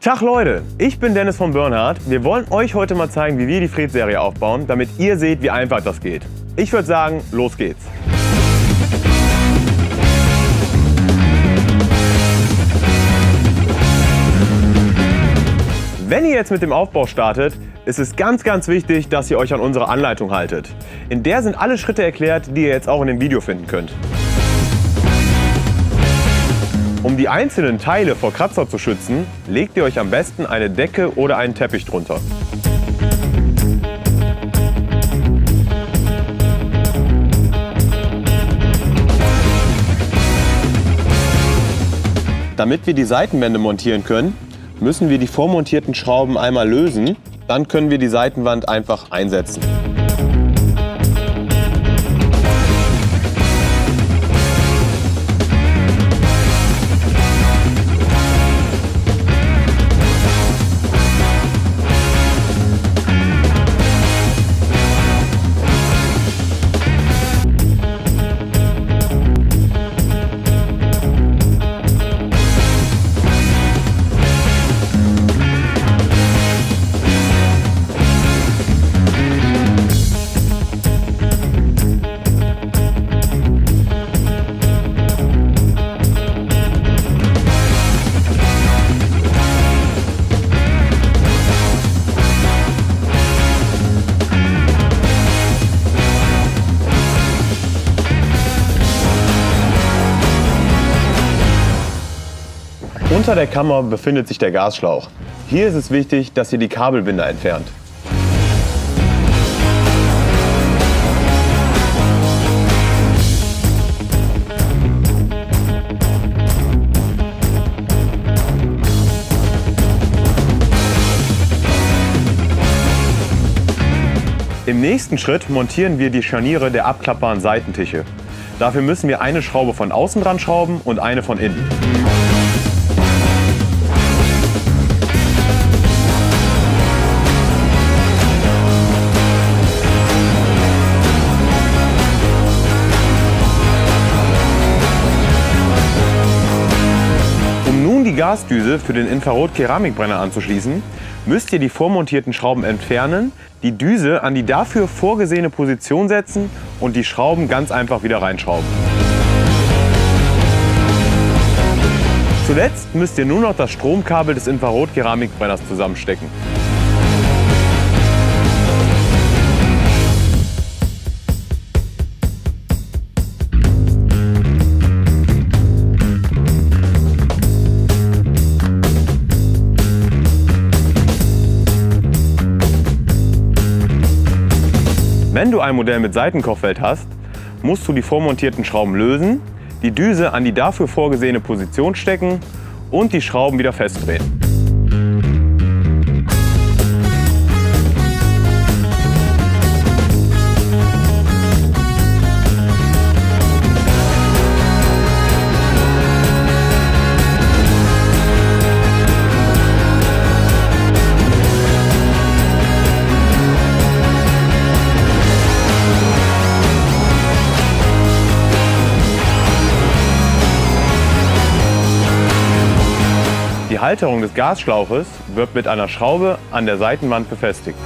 Tag Leute, ich bin Dennis von Bernhard. Wir wollen euch heute mal zeigen, wie wir die Fred-Serie aufbauen, damit ihr seht, wie einfach das geht. Ich würde sagen, los geht's. Wenn ihr jetzt mit dem Aufbau startet, ist es ganz, ganz wichtig, dass ihr euch an unsere Anleitung haltet. In der sind alle Schritte erklärt, die ihr jetzt auch in dem Video finden könnt. Die einzelnen Teile vor Kratzer zu schützen, legt ihr euch am besten eine Decke oder einen Teppich drunter. Damit wir die Seitenwände montieren können, müssen wir die vormontierten Schrauben einmal lösen. Dann können wir die Seitenwand einfach einsetzen. Unter der Kammer befindet sich der Gasschlauch. Hier ist es wichtig, dass ihr die Kabelbinder entfernt. Im nächsten Schritt montieren wir die Scharniere der abklappbaren Seitentische. Dafür müssen wir eine Schraube von außen dran schrauben und eine von innen. Gasdüse für den Infrarot-Keramikbrenner anzuschließen, müsst ihr die vormontierten Schrauben entfernen, die Düse an die dafür vorgesehene Position setzen und die Schrauben ganz einfach wieder reinschrauben. Zuletzt müsst ihr nur noch das Stromkabel des Infrarot-Keramikbrenners zusammenstecken. Wenn du ein Modell mit Seitenkochfeld hast, musst du die vormontierten Schrauben lösen, die Düse an die dafür vorgesehene Position stecken und die Schrauben wieder festdrehen. Die Halterung des Gasschlauches wird mit einer Schraube an der Seitenwand befestigt.